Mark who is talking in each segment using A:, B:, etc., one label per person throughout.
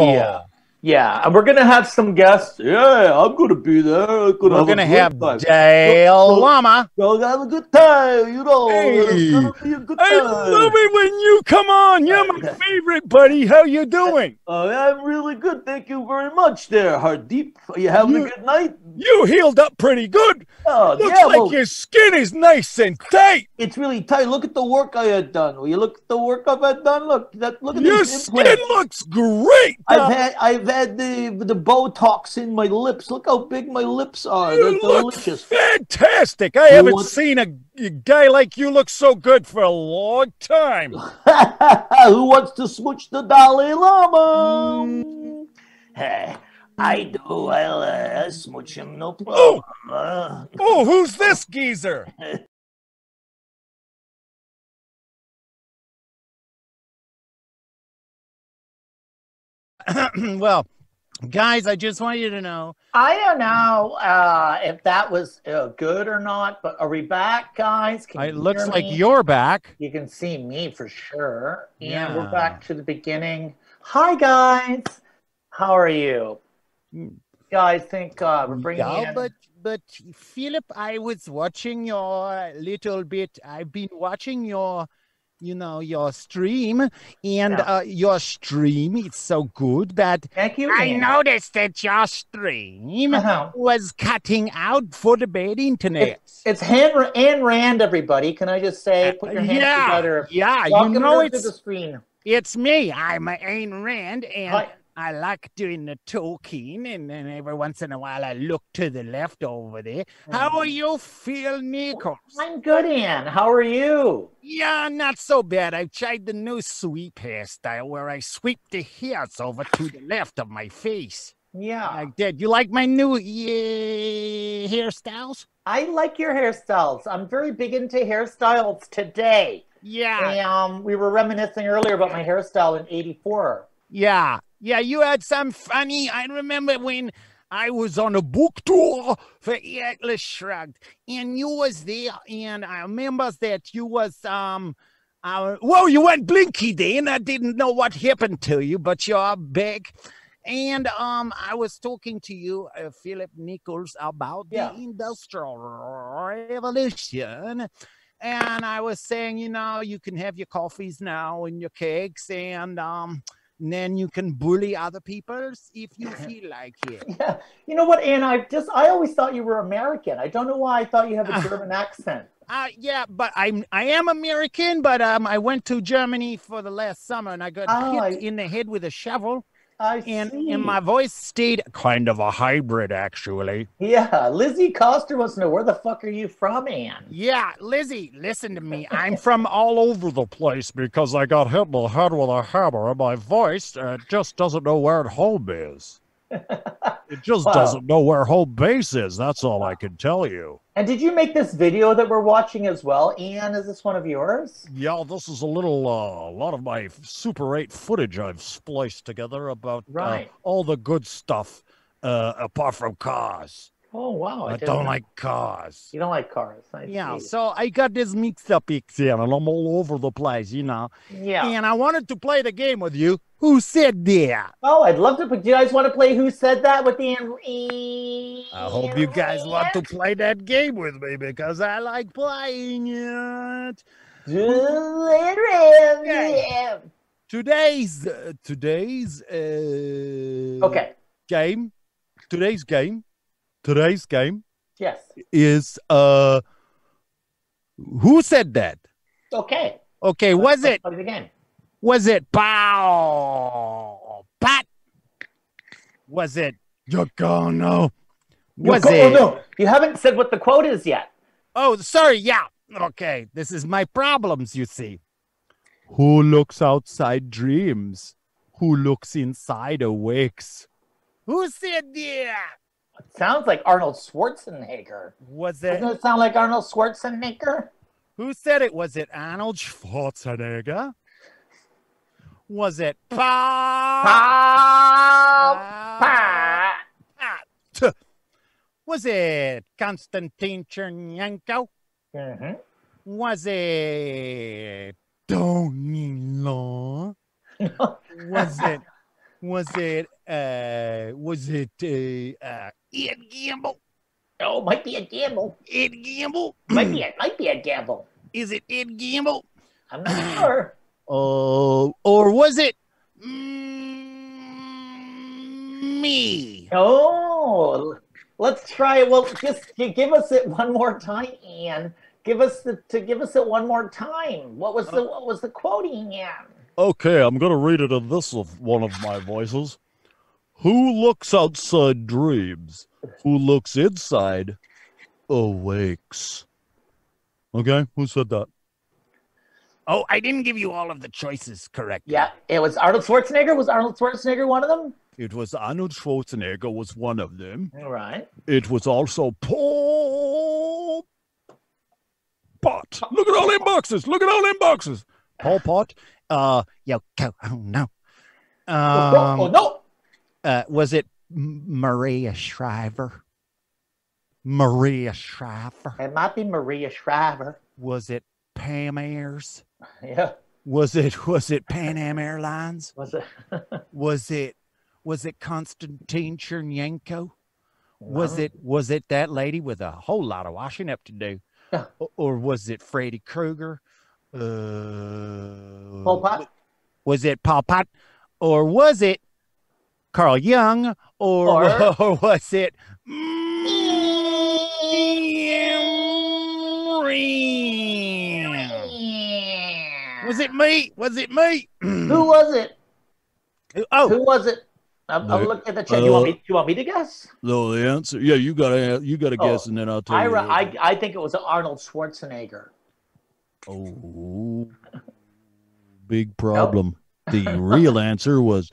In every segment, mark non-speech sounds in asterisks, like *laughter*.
A: Yeah. Yeah, and we're gonna have some guests. Yeah, I'm gonna be there. I'm gonna
B: We're
A: have
B: gonna have
A: time.
B: Dale
A: So-
B: Lama.
A: We'll have a good time, you know.
B: Hey.
A: It's gonna be a good
B: I
A: time.
B: love it when you come on. You're my *laughs* favorite, buddy. How you doing? *laughs*
A: Uh, I'm really good. Thank you very much there, Hardeep. Are you having
B: You-
A: a good night?
B: You healed up pretty good.
A: Oh,
B: Looks
A: yeah,
B: like
A: well,
B: your skin is nice and tight.
A: it's really tight. Look at the work I had done. Will you look at the work I've had done? Look, that, look at
B: Your
A: these
B: skin
A: implants.
B: looks great.
A: I've had I've had the the Botox in my lips. Look how big my lips are. They're
B: you
A: delicious.
B: fantastic. I
A: You
B: haven't seen a, guy like you look so good for a long time. *laughs*
A: Who wants to smooch the Dalai Lama? Hey, I do. I'll uh, smooch him, no problem. Uh,
B: Oh, who's this geezer? *laughs* *clears throat* well, guys, I just want you to know.
C: I don't know uh, if that was uh, good or not, but are we back, guys? Can
B: It looks like you're back.
C: You can see me for sure. And
B: Yeah.
C: we're back to the beginning. Hi, guys. How are you?
B: Yeah,
C: I think uh, we're bringing
B: Yeah,
C: in...
B: but but Philip, I was watching your little bit. I've been watching your, you know, your stream, and uh, your stream is so good that
C: Thank you.
B: I noticed that your stream
C: Uh-huh.
B: was cutting out for the bad internet.
C: It's Han Ayn Rand, everybody. Can I just say, put your hands
B: yeah,
C: together.
B: yeah, you
C: Welcome
B: know
C: her to
B: it's
C: the screen.
B: it's me. I'm Ayn Rand, and. I like doing the talking, and then every once in a while I look to the left over there. How are you, Phil Nichols?
C: I'm good, Ann. How are you?
B: Yeah, not so bad. I've tried the new sweep hairstyle where I sweep the hairs over to the left of my face.
C: Yeah.
B: Like that. You like my new uh, hairstyles?
C: I like your hairstyles. I'm very big into hairstyles today.
B: Yeah,
C: Um, we were reminiscing earlier about my hairstyle in '84.
B: yeah, yeah. You had some funny. I remember when I was on a book tour for Atlas Shrugged, and you was there, and I remember that you was um. Uh, well, you went blinky then. I didn't know what happened to you, but you're back. And um, I was talking to you, uh, Philip Nichols, about
C: Yeah.
B: the industrial revolution. And I was saying, you know, you can have your coffees now and your cakes, and um, then you can bully other people if you *laughs* feel like it.
C: Yeah. You know what, Ann? I just I always thought you were American. I don't know why I thought you have a German accent.
B: Uh, yeah, but I'm I am American, but um, I went to Germany for the last summer, and I got
C: Oh,
B: hit
C: I-
B: in the head with a shovel,
C: I
B: and
C: see.
B: and my voice stayed kind of a hybrid, actually.
C: Yeah, Lizzie Coster wants to know where the fuck are you from, Ann?
B: Yeah, Lizzie, listen to me. *laughs* I'm from all over the place because I got hit in the head with a hammer, and my voice uh, just doesn't know where home is. *laughs* It just
C: Wow.
B: doesn't know where home base is. That's all I can tell you.
C: And did you make this video that we're watching as well? Ian, is this one of yours?
B: Yeah, this is a little, uh, a lot of my Super 8 footage I've spliced together about uh, all the good stuff, uh, apart from cars.
C: Oh wow!
B: I,
C: didn't
B: don't like cars.
C: You don't like cars. I
B: Yeah,
C: see.
B: so I got this mixed up XM and I'm all over the place, you know.
C: yeah.
B: And I wanted to play the game with you. Who said that?
C: Oh, I'd love to. But do you guys want to play Who Said That with the?
B: I hope you guys want to play that game with me because I like playing it.
C: Yeah.
B: Today's uh, today's uh,
C: Okay.
B: game, today's game, today's game
C: Yes.
B: is uh, who said that?
C: Okay.
B: Okay, was it
C: game?
B: was it Pow Pat? Was it Yagano? Was
C: Go-
B: it?
C: Oh no! You haven't said what the quote is yet.
B: Oh, sorry. Yeah. Okay. This is my problems, you see. Who looks outside dreams? Who looks inside awakes? Who said that?
C: It sounds like Arnold Schwarzenegger.
B: Was it?
C: Doesn't
B: it?
C: sound like Arnold Schwarzenegger?
B: Who said it? Was it Arnold Schwarzenegger? Was it Pa?
C: Pa- pa-
B: Pat? Was it Konstantin Chernenko?
C: Mhm.
B: Was it Tony Law? *laughs* Was it Was it uh was it uh, uh Ed Gamble?
C: Oh, might be a gamble.
B: Ed Gamble? *clears throat*
C: Might be. A, might be a gamble.
B: Is it Ed Gamble?
C: I'm not sure. *clears throat*
B: Oh, or was it mm, me?
C: Oh, let's try it. Well, just give us it one more time, Ian. Give us the to give us it one more time. What was the what was the quote, Ian?
D: Okay, I'm going to read it in this one of my voices. Who looks outside dreams? Who looks inside awakes. Okay, who said that?
B: Oh, I didn't give you all of the choices correct.
C: Yeah, it was Arnold Schwarzenegger. Was Arnold Schwarzenegger one of them?
D: It was Arnold Schwarzenegger was one of them.
C: All right.
D: It was also Paul Pot. Look at all them boxes. Look at all them boxes. Paul Pot.
B: Uh, yo, go. Oh no.
C: oh, no, oh,
B: Um,
C: no.
B: uh, was it Maria Shriver? Maria Shriver.
C: It might be Maria Shriver.
B: Was it Pam Ayres?
C: Yeah.
B: Was it was it Pan Am Airlines?
C: Was it? *laughs*
B: Was it was it Konstantin Chernenko? Was it was it that lady with a whole lot of washing up to do? Or was it Freddy Krueger? Uh,
C: Pol Pot?
B: Was it Paul Pot? Or was it Carl Jung? Or,
C: Or- *laughs*
B: or was it Was it me? Was it me? *clears throat*
C: Who was it?
B: Oh,
C: Who was it? I'm, I'm looking at the chat. You want
D: Uh,
C: me? You want me to guess?
D: No, the answer. Yeah, you gotta you gotta
C: Oh,
D: guess, and then I'll tell
C: I,
D: you.
C: re- I I think it was Arnold Schwarzenegger.
D: Oh, big *laughs* problem. The real answer was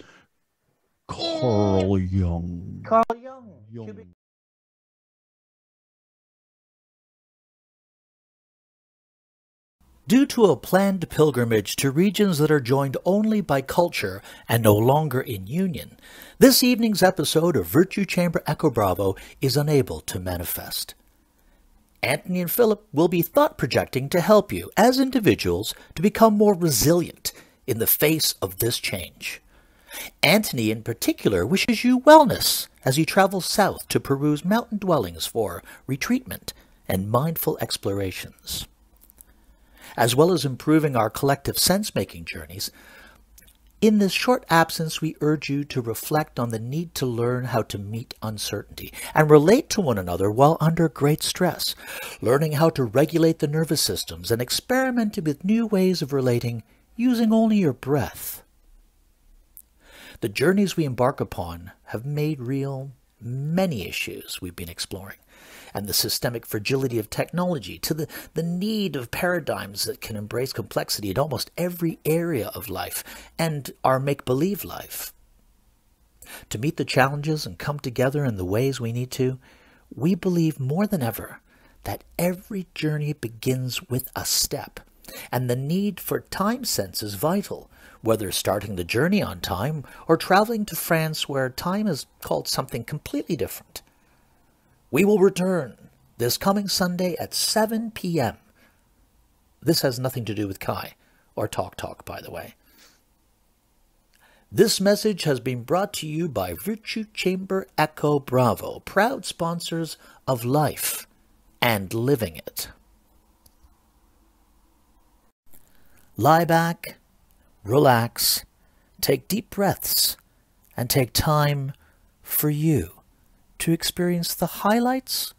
D: Carl Jung.
C: Carl Jung.
D: Young.
E: Due to a planned pilgrimage to regions that are joined only by culture and no longer in union, this evening's episode of Virtue Chamber Echo Bravo is unable to manifest. Anthony and Philip will be thought projecting to help you as individuals to become more resilient in the face of this change. Anthony, in particular, wishes you wellness as you travel south to peruse mountain dwellings for retreatment and mindful explorations as well as improving our collective sense making journeys, in this short absence, we urge you to reflect on the need to learn how to meet uncertainty and relate to one another while under great stress, learning how to regulate the nervous systems and experimenting with new ways of relating using only your breath. The journeys we embark upon have made real many issues we've been exploring and the systemic fragility of technology to the, the need of paradigms that can embrace complexity in almost every area of life and our make believe life. To meet the challenges and come together in the ways we need to, we believe more than ever that every journey begins with a step, and the need for time sense is vital, whether starting the journey on time or traveling to France where time is called something completely different. We will return this coming Sunday at 7 p.m. This has nothing to do with Kai or Talk Talk, by the way. This message has been brought to you by Virtue Chamber Echo Bravo, proud sponsors of life and living it. Lie back, relax, take deep breaths, and take time for you to experience the highlights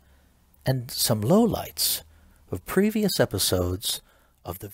E: and some lowlights of previous episodes of the